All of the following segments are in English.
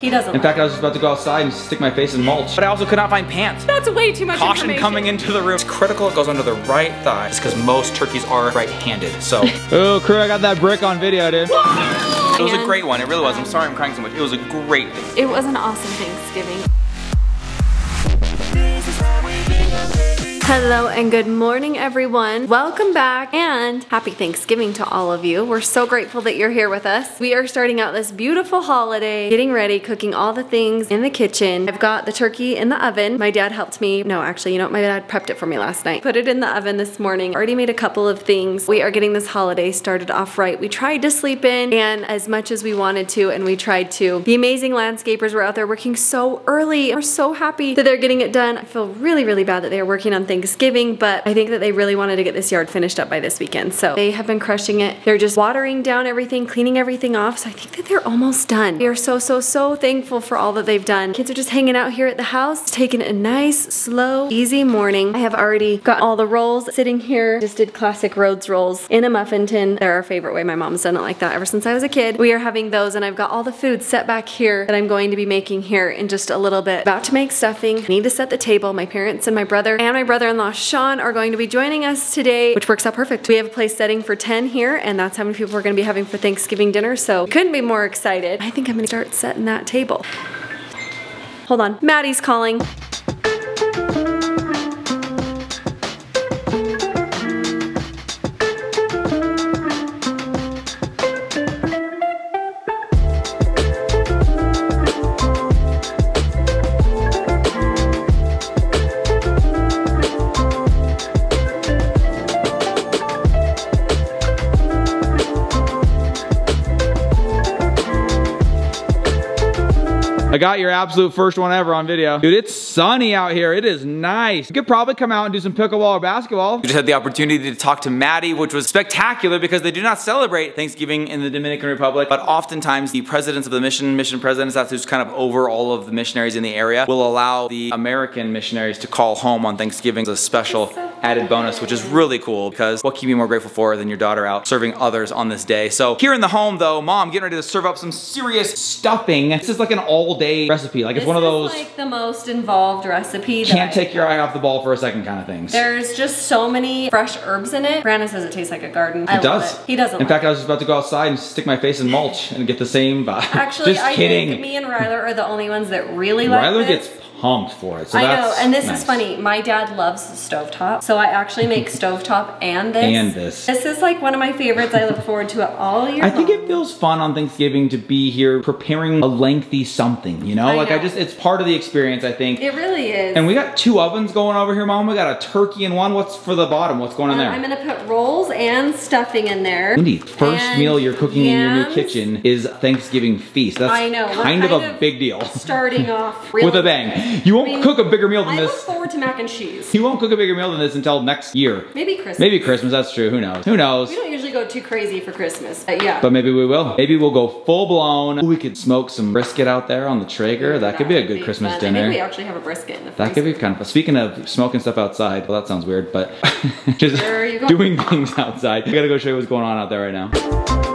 He doesn't. In fact, I was just about to go outside and stick my face in mulch. But I also could not find pants. That's way too much Caution coming into the room. It's critical it goes under the right thigh. It's because most turkeys are right-handed. So. oh, crew, I got that brick on video, dude. It was a great one. It really was. I'm sorry I'm crying so much. It was a great thing. It was an awesome Thanksgiving. Hello and good morning everyone. Welcome back and happy Thanksgiving to all of you. We're so grateful that you're here with us. We are starting out this beautiful holiday, getting ready, cooking all the things in the kitchen. I've got the turkey in the oven. My dad helped me. No, actually, you know what? My dad prepped it for me last night. Put it in the oven this morning. Already made a couple of things. We are getting this holiday started off right. We tried to sleep in and as much as we wanted to and we tried to. The amazing landscapers were out there working so early. We're so happy that they're getting it done. I feel really, really bad that they are working on Thanksgiving, but I think that they really wanted to get this yard finished up by this weekend. So they have been crushing it. They're just watering down everything, cleaning everything off. So I think that they're almost done. We are so, so, so thankful for all that they've done. Kids are just hanging out here at the house, taking a nice, slow, easy morning. I have already got all the rolls sitting here. Just did classic Rhodes rolls in a muffin tin. They're our favorite way. My mom's done it like that ever since I was a kid. We are having those and I've got all the food set back here that I'm going to be making here in just a little bit. About to make stuffing. Need to set the table. My parents and my brother and my brother-in-law Sean are going to be joining us today, which works out perfect. We have a place setting for 10 here and that's how many people we're gonna be having for Thanksgiving dinner. So couldn't be more excited. I think I'm gonna start setting that table. Hold on, Maddie's calling. I got your absolute first one ever on video. Dude, it's sunny out here. It is nice. You could probably come out and do some pickleball or basketball. We just had the opportunity to talk to Maddie, which was spectacular because they do not celebrate Thanksgiving in the Dominican Republic, but oftentimes the presidents of the mission, mission presidents, that's who's kind of over all of the missionaries in the area, will allow the American missionaries to call home on Thanksgiving as a special added bonus, which is really cool because what can you be more grateful for than your daughter out serving others on this day? So here in the home though, mom getting ready to serve up some serious stuffing. This is like an all day recipe. Like it's one of those like the most involved recipe. that can't I- take your eye off the ball for a second kind of things. There's just so many fresh herbs in it. Brandon says it tastes like a garden. I it love does. It. He doesn't. In fact, I was just about to go outside and stick my face in mulch and get the same vibe. Actually, just I kidding. think me and Ryler are the only ones that really like Ryler this. gets pumped for it. So I know, and this nice. is funny. My dad loves stovetop, so I actually make stovetop and this. And this. This is like one of my favorites. I look forward to it all year I think it feels fun on Thanksgiving to be here preparing a lengthy something, you know? I like I just, it's part of the experience, I think. It really is. And we got two ovens going over here, Mom. We got a turkey in one. What's for the bottom? What's going on Um, there? I'm gonna put rolls and stuffing in there. Indeed, first And meal you're cooking in your new kitchen is Thanksgiving feast. That's I know. we're kind, of a big deal. Starting off With a bang. You won't I mean, cook a bigger meal than this. I look forward to mac and cheese. You won't cook a bigger meal than this until next year. Maybe Christmas. Maybe Christmas, that's true. Who knows? Who knows? We don't usually go too crazy for Christmas, but yeah. But maybe we will. Maybe we'll go full blown. We could smoke some brisket out there on the Traeger. That could be a good Christmas fun. I think we actually have a brisket in the That could be kind of fun. Speaking of smoking stuff outside, well, that sounds weird, but just There you go. doing things outside. I gotta go show you what's going on out there right now.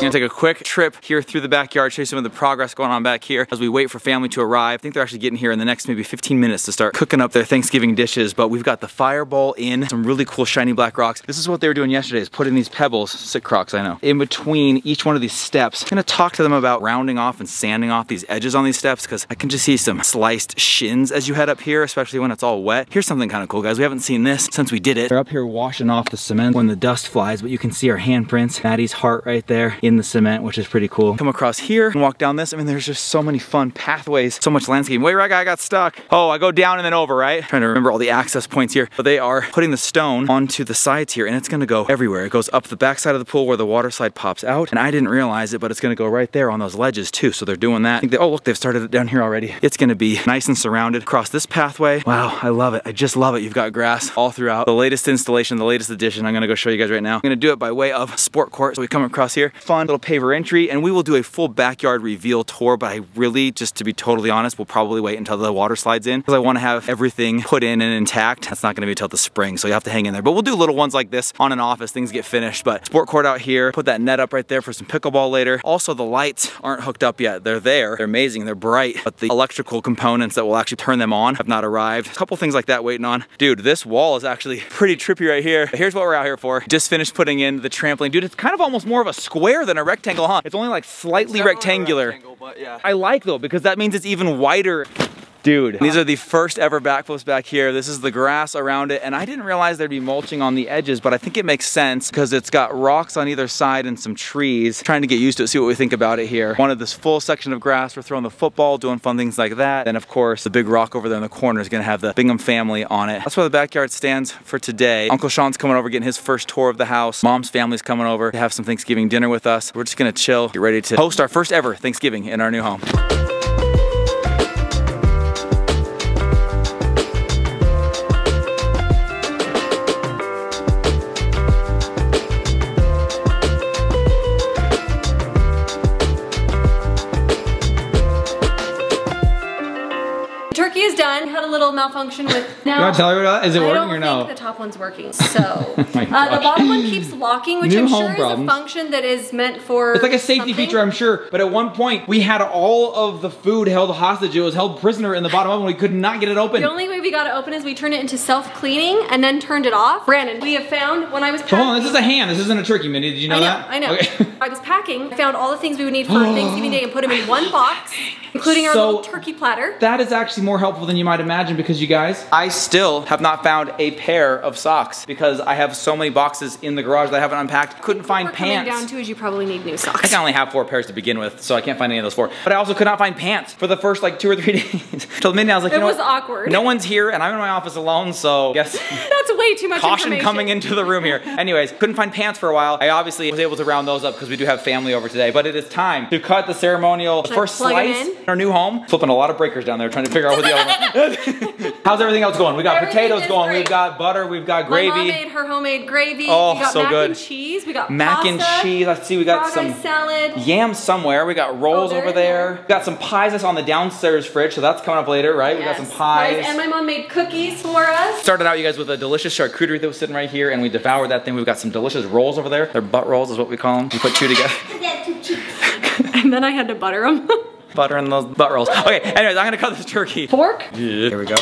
Gonna take a quick trip here through the backyard, show you some of the progress going on back here as we wait for family to arrive. I think they're actually getting here in the next maybe 15 minutes to start cooking up their Thanksgiving dishes, but we've got the fireball in, some really cool shiny black rocks. This is what they were doing yesterday, is putting these pebbles, sick crocs I know, in between each one of these steps. I'm gonna talk to them about rounding off and sanding off these edges on these steps because I can just see some sliced shins as you head up here, especially when it's all wet. Here's something kind of cool, guys. We haven't seen this since we did it. They're up here washing off the cement when the dust flies, but you can see our handprints, Maddie's heart right there in the cement, which is pretty cool. Come across here and walk down this. I mean, there's just so many fun pathways, so much landscaping. Wait, right, I got stuck. Oh, I go down and then over, right? Trying to remember all the access points here. But they are putting the stone onto the sides here and it's gonna go everywhere. It goes up the back side of the pool where the water slide pops out. And I didn't realize it, but it's gonna go right there on those ledges too. So they're doing that. They, oh, look, they've started it down here already. It's gonna be nice and surrounded across this pathway. Wow, I love it. I just love it. You've got grass all throughout. The latest installation, the latest addition. I'm gonna go show you guys right now. I'm gonna do it by way of sport court. So we come across here. Fun fun little paver entry and we will do a full backyard reveal tour, but I really, just to be totally honest, we'll probably wait until the water slides in because I want to have everything put in and intact. That's not going to be until the spring, so you have to hang in there. But we'll do little ones like this on and off as things get finished. But sport court out here, put that net up right there for some pickleball later. Also, the lights aren't hooked up yet. They're there. They're amazing. They're bright, but the electrical components that will actually turn them on have not arrived. A couple things like that waiting on. Dude, this wall is actually pretty trippy right here. Here's what we're out here for. Just finished putting in the trampoline. Dude, it's kind of almost more of a square than a rectangle, huh? It's only like slightly rectangular. Yeah. I like though, because that means it's even wider. Dude, these are the first ever backflips back here. This is the grass around it, and I didn't realize there'd be mulching on the edges, but I think it makes sense because it's got rocks on either side and some trees. Trying to get used to it, see what we think about it here. Wanted this full section of grass. We're throwing the football, doing fun things like that. And of course, the big rock over there in the corner is gonna have the Bingham family on it. That's where the backyard stands for today. Uncle Sean's coming over, getting his first tour of the house. Mom's family's coming over to have some Thanksgiving dinner with us. We're just gonna chill, get ready to host our first ever Thanksgiving in our new home. Little malfunction with now. You want to tell her about that? Is it I working don't or think the top one's working. So my uh, the bottom one keeps locking, which New I'm sure is a function that is meant for. It's like a safety something. feature, I'm sure. But at one point, we had all of the food held hostage. It was held prisoner in the bottom oven. We could not get it open. The only way we got it open is we turned it into self-cleaning and then turned it off. Brandon, we have found when I was So packing. hold on, this is a hand. This isn't a turkey, Mindy. Did you know I know, that? I know. Okay. I was packing. I found all the things we would need for Thanksgiving Day and put them in one box, including our So- little turkey platter. That is actually more helpful than you might imagine because you guys, I still have not found a pair of socks because I have so many boxes in the garage that I haven't unpacked. Couldn't find we're pants. down to is you probably need new socks. think I only have four pairs to begin with, so I can't find any of those four. But I also could not find pants for the first like two or three days. Till midnight, I was like, It you know was what? awkward. No one's here, and I'm in my office alone, so guess That's way too much caution coming into the room here. Anyways, couldn't find pants for a while. I obviously was able to round those up because we do have family over today. But it is time to cut the ceremonial Should first slice in? in our new home. Flipping a lot of breakers down there, trying to figure out what the other one. How's everything else going? We got Everything potatoes going. great. We've got butter. We've got gravy. My gravy. mom made her homemade gravy. Oh, we got so mac good. and cheese. We got Mac and cheese. Let's see. We got frog some salad. yams somewhere. We got rolls Oh, they're over there. there. We got some pies that's on the downstairs fridge, so that's coming up later, right? We got some pies. And my mom made cookies for us. Started out, you guys, with a delicious charcuterie that was sitting right here, and we devoured that thing. We've got some delicious rolls over there. They're butt rolls, is what we call them. We put two together. And then I had to butter them. Butter in those butt rolls. Okay, anyways, I'm gonna cut this turkey. Fork? Here we go.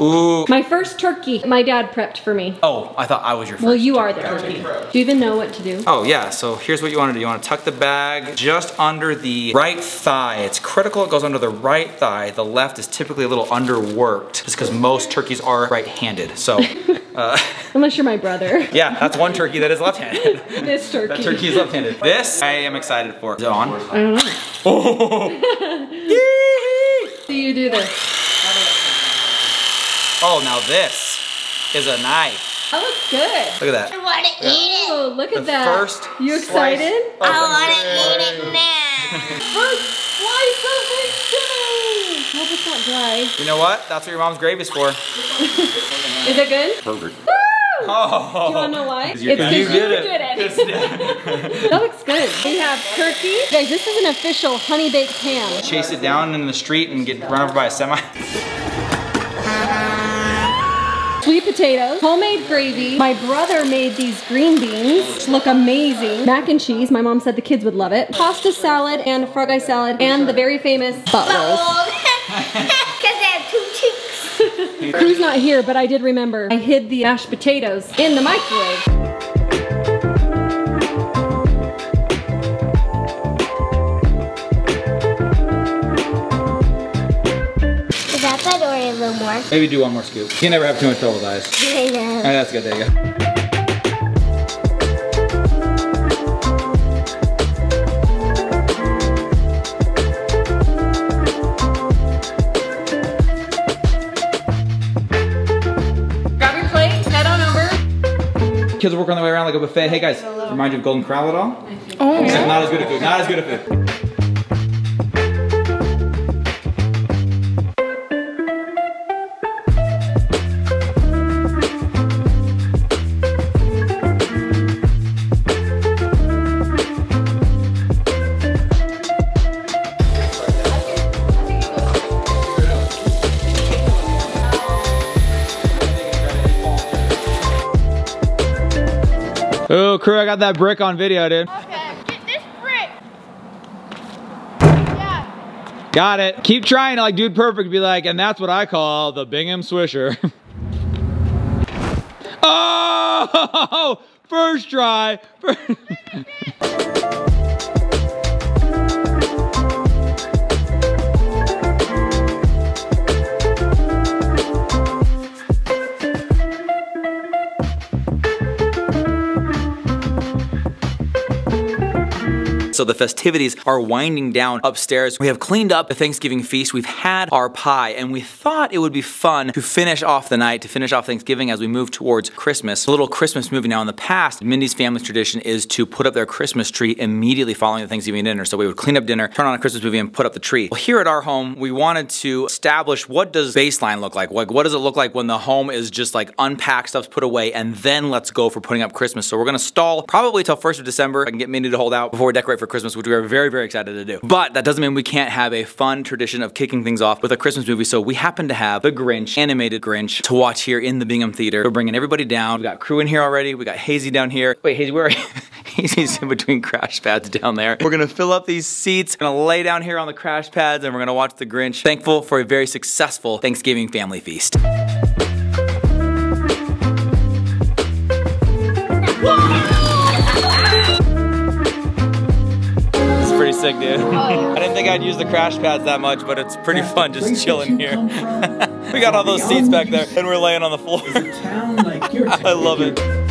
Ooh. My first turkey, my dad prepped for me. Oh, I thought I was your first. Well, you are the turkey. Do you even know what to do? Oh yeah, so here's what you wanna do. You wanna tuck the bag just under the right thigh. It's critical it goes under the right thigh. The left is typically a little underworked, just because most turkeys are right-handed. So, uh, Unless you're my brother. yeah, that's one turkey that is left-handed. this turkey. That turkey is left-handed. This I am excited for. Is it on? I don't know. Oh, Do you do this? oh now this is a knife. That looks good. Look at that. I want to eat oh, it. Oh, look The at that. first you excited? I want to eat it now. First slice of Thanksgiving. Hope it's not dry. You know what? That's what your mom's gravy is for. Is it good? Perfect. Woo! Oh. Do you wanna know why? It's you because did you it. did it. that looks good. We have turkey. Guys, this is an official honey baked ham. Chase it down in the street and get run over by a semi. Sweet potatoes, homemade gravy. My brother made these green beans, which look amazing. Mac and cheese, my mom said the kids would love it. Pasta salad and frog eye salad and the very famous butt rolls. Because I have two cheeks. Crew's not here, but I did remember. I hid the mashed potatoes in the microwave. Is that good or a little more? Maybe do one more scoop. You can never have too much trouble with eyes. I know. Alright, that's good. There you go. Kids are working their way around like a buffet. Hey guys, remind you of Golden Corral at all? Oh, Except not as good at food. Not as good at food. Got that brick on video, dude. Okay, get this brick. Yeah. Got it. Keep trying to like Dude Perfect be like, and that's what I call the Bingham Swisher. oh! First try. So the festivities are winding down upstairs. We have cleaned up the Thanksgiving feast. We've had our pie and we thought it would be fun to finish off the night, to finish off Thanksgiving as we move towards Christmas. A little Christmas movie now in the past, Mindy's family's tradition is to put up their Christmas tree immediately following the Thanksgiving dinner. So we would clean up dinner, turn on a Christmas movie and put up the tree. Well, here at our home, we wanted to establish what does baseline look like? Like what does it look like when the home is just like unpacked, stuff's put away, and then let's go for putting up Christmas. So we're gonna stall probably till 1st of December. I can get Mindy to hold out before we decorate for Christmas, which we are very, very excited to do. But that doesn't mean we can't have a fun tradition of kicking things off with a Christmas movie. So we happen to have The Grinch, animated Grinch, to watch here in the Bingham Theater. We're bringing everybody down. We got crew in here already. We got Hazy down here. Wait, Hazy, where are you? Hazy's in between crash pads down there. We're gonna fill up these seats, gonna lay down here on the crash pads, and we're gonna watch The Grinch. Thankful for a very successful Thanksgiving family feast. Sick, dude. I didn't think I'd use the crash pads that much, but it's pretty fun just chilling here. we got all those seats back there, and we're laying on the floor. I love it.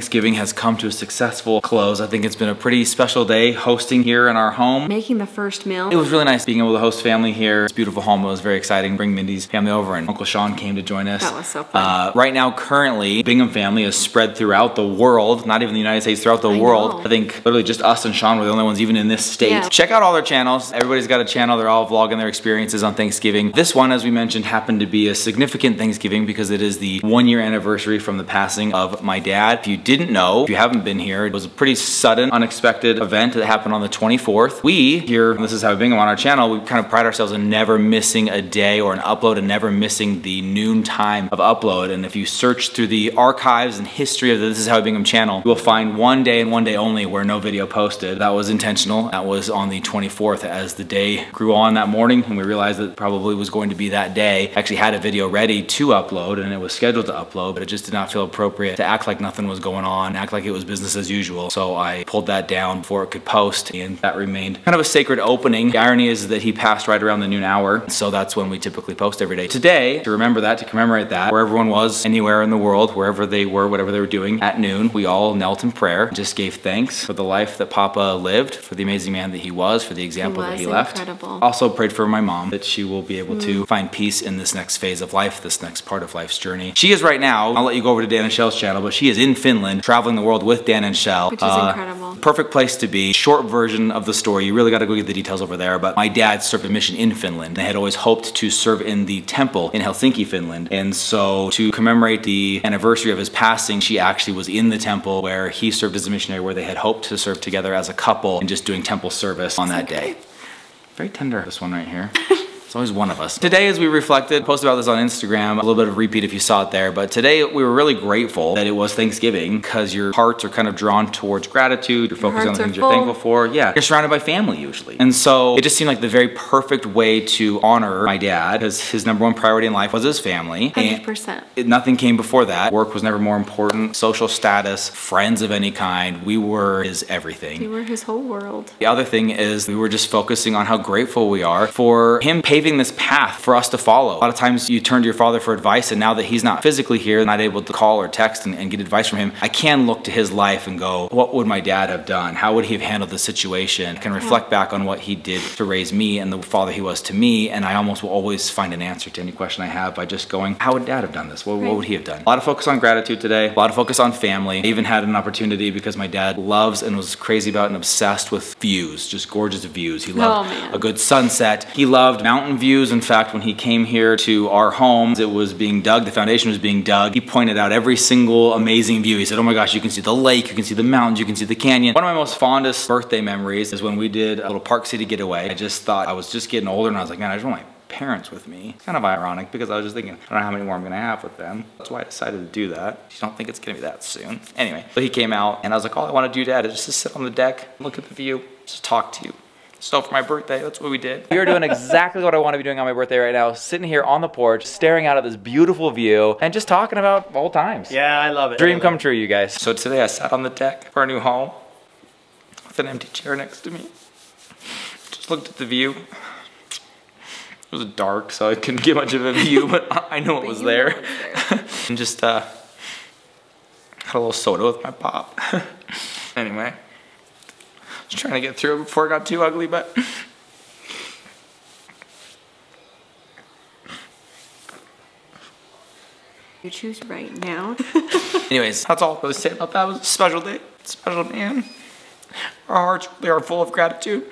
Thanksgiving has come to a successful close. I think it's been a pretty special day hosting here in our home. Making the first meal. It was really nice being able to host family here. It's a beautiful home. It was very exciting. Bring Mindy's family over and Uncle Sean came to join us. That was so fun. Uh, right now, currently, Bingham family is spread throughout the world, not even the United States, throughout the I world. know. I think literally just us and Sean were the only ones even in this state. Yeah. Check out all their channels. Everybody's got a channel. They're all vlogging their experiences on Thanksgiving. This one, as we mentioned, happened to be a significant Thanksgiving because it is the one year anniversary from the passing of my dad. If you didn't know, if you haven't been here, it was a pretty sudden, unexpected event that happened on the 24th. We here, this is how Bingham on our channel, we kind of pride ourselves in never missing a day or an upload and never missing the noon time of upload. And if you search through the archives and history of the This Is How Bingham channel, you will find one day and one day only where no video posted. That was intentional. That was on the 24th as the day grew on that morning and we realized that probably was going to be that day. Actually had a video ready to upload and it was scheduled to upload, but it just did not feel appropriate to act like nothing was going on, act like it was business as usual. So I pulled that down before it could post and that remained kind of a sacred opening. The irony is that he passed right around the noon hour. So that's when we typically post every day. Today, to remember that, to commemorate that, where everyone was anywhere in the world, wherever they were, whatever they were doing at noon, we all knelt in prayer, just gave thanks for the life that Papa lived, for the amazing man that he was, for the example that was he left. Also prayed for my mom that she will be able to mm. find peace in this next phase of life, this next part of life's journey. She is right now, I'll let you go over to Dan and Shell's channel, but she is in Finland, traveling the world with Dan and Shell. Which is uh, incredible. Perfect place to be. Short version of the story. You really got to go get the details over there. But my dad served a mission in Finland. They had always hoped to serve in the temple in Helsinki, Finland. And so to commemorate the anniversary of his passing, she actually was in the temple where he served as a missionary, where they had hoped to serve together as a couple and just doing temple service on that day. Very tender, this one right here. It's always one of us. Today, as we reflected, posted about this on Instagram, a little bit of repeat if you saw it there, but today we were really grateful that it was Thanksgiving because your hearts are kind of drawn towards gratitude, you're focused on the things full. you're thankful for. Yeah, you're surrounded by family usually. And so it just seemed like the very perfect way to honor my dad because his number one priority in life was his family. And 100%. it, nothing came before that. Work was never more important. Social status, friends of any kind, we were his everything. You were his whole world. The other thing is we were just focusing on how grateful we are for him paving this path for us to follow. A lot of times you turn to your father for advice and now that he's not physically here, not able to call or text and, and get advice from him, I can look to his life and go, what would my dad have done? How would he have handled the situation? I can reflect back on what he did to raise me and the father he was to me and I almost will always find an answer to any question I have by just going, how would dad have done this? What, what would he have done? A lot of focus on gratitude today, a lot of focus on family. I even had an opportunity because my dad loves and was crazy about and obsessed with views, just gorgeous views. He oh, loved Oh, a good sunset. He loved mountain mountain views. In fact, when he came here to our home, it was being dug, the foundation was being dug. He pointed out every single amazing view. He said, oh my gosh, you can see the lake, you can see the mountains, you can see the canyon. One of my most fondest birthday memories is when we did a little Park City getaway. I just thought I was just getting older and I was like, man, I just want my parents with me. It's Kind of ironic because I was just thinking, I don't know how many more I'm gonna have with them. That's why I decided to do that. You don't think it's gonna be that soon. Anyway, but he came out and I was like, all I wanna do, Dad, is just sit on the deck, look at the view, just talk to you. So for my birthday, that's what we did. We are doing exactly what I want to be doing on my birthday right now. Sitting here on the porch, staring out at this beautiful view, and just talking about old times. Yeah, I love it. Dream come true, you guys. So today I sat on the deck of our new home with an empty chair next to me. Just looked at the view. It was dark, so I couldn't get much of a view, but I know it was there. there. and just uh, had a little soda with my pop. anyway, just trying to get through it before it got too ugly, but. You choose right now. Anyways, that's all I was say about that. It was a special day, special man. Our hearts really are full of gratitude.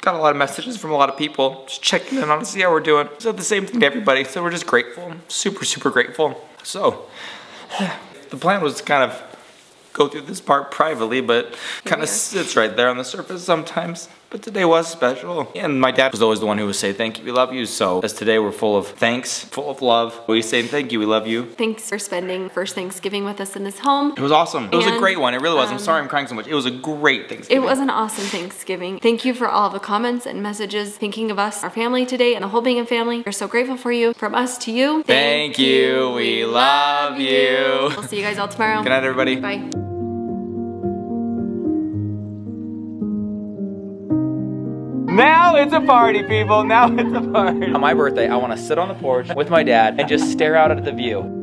Got a lot of messages from a lot of people just checking in on to see how we're doing. Said the same thing to everybody, so we're just grateful. Super, super grateful. So, the plan was kind of go through this part privately, but kind of are. sits right there on the surface sometimes. But today was special. And my dad was always the one who would say, thank you, we love you. So as today we're full of thanks, full of love. We say thank you, we love you. Thanks for spending first Thanksgiving with us in this home. It was awesome. It was a great one. It really was. I'm um, sorry I'm crying so much. It was a great Thanksgiving. It was an awesome Thanksgiving. Thank you for all the comments and messages thinking of us, our family today, and the whole Bingham family. We're so grateful for you. From us to you. Thank you. We love you. We'll see you guys all tomorrow. Good night, everybody. Bye. It's a party, people. Now it's a party. On my birthday, I want to sit on the porch with my dad and just stare out at the view.